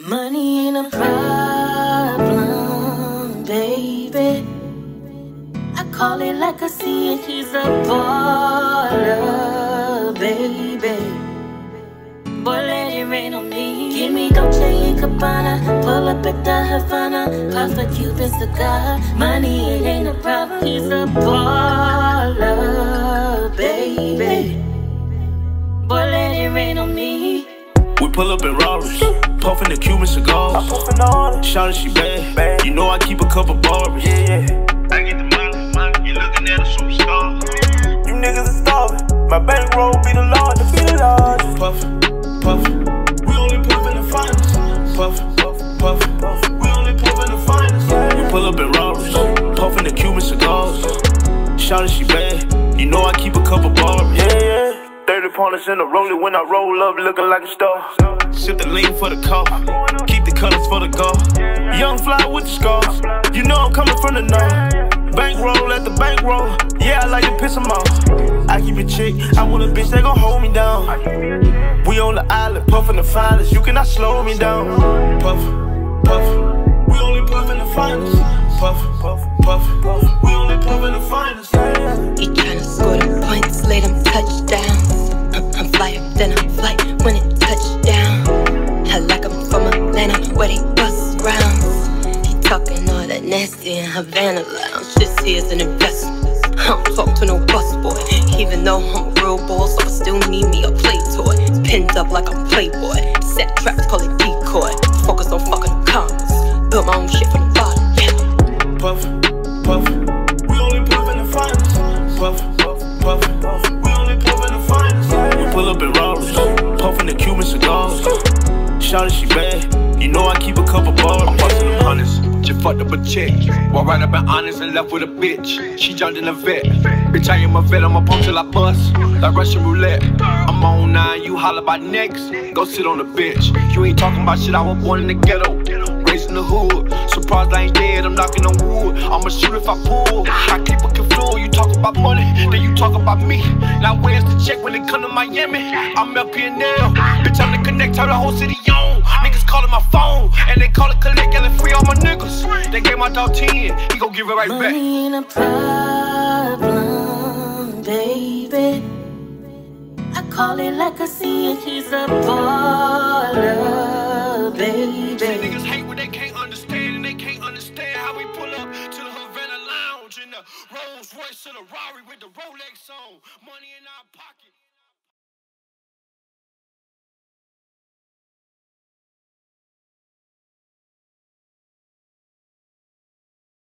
Money ain't a problem, baby. I call it like I see it, he's a baller, baby. Boy, let it rain on me. Give me Dolce and Gabbana. Pull up at the Havana. Puff a Cuban cigar. Money, it ain't a problem. He's a baller, baby. Boy, let it rain on me. We pull up in Raris, puffin' the Cuban cigars. Shout it, she bad. You know I keep a couple barbers. Yeah, yeah. I get the money, money. You looking at a superstar. You niggas are starving. My bankroll be the largest, be the largest. Puffin', puffin'. We only puffin' the finest. Puffin', puffin', puffin'. We only puffin' the finest. We pull up in Raris, puffin' the Cuban cigars. Shout it, she bad. Pointers in the rollie when I roll up looking like a star. Sip the lean for the car. Keep the colors for the golf. Young fly with the scars. You know I'm coming from the north. Bankroll at the bankroll. Yeah, I like to piss them off. I keep a chick. I want a bitch that gon' hold me down. We on the island, puffin' the finest. You cannot slow me down. Puff, puff. We only puffin' the finest. Puff, puff, puff. We flight when it touchdown. I like 'em from Atlanta where they bust rounds. He talking all that nasty in Havana lounge. This here's an investment. I don't talk to no bus boy. Even though I'm a real boss, I still need me a play toy. Pinned up like I'm Playboy. Set traps, call it decoy. Puffin' the Cuban cigars. It, she bad. You know I keep a couple bars. I'm bars. bustin' them hundreds, just fucked up a chick. Walk right up and honest and left with a bitch. She jumped in a vet. Bitch, I am a vet, I'm a pump till I bust. Like Russian roulette. I'm on nine, you holler about next. Go sit on the bench. You ain't talking about shit, I was born in the ghetto. Raised in the hood. Surprised I ain't dead, I'm knocking on wood. I'ma shoot if I pull. I keep a confused. You about money, then you talk about me. Now where's the check when it come to Miami? I'm up here now. Bitch, I'm the connect, turn the whole city on. Niggas calling my phone, and they call it collect, and free all my niggas. They gave my dog 10, he gon' give it right back. Money ain't a problem, baby. I call it like I see it, he's a baller, baby. Rolls Royce to the Rari with the Rolex on. Money in our pocket.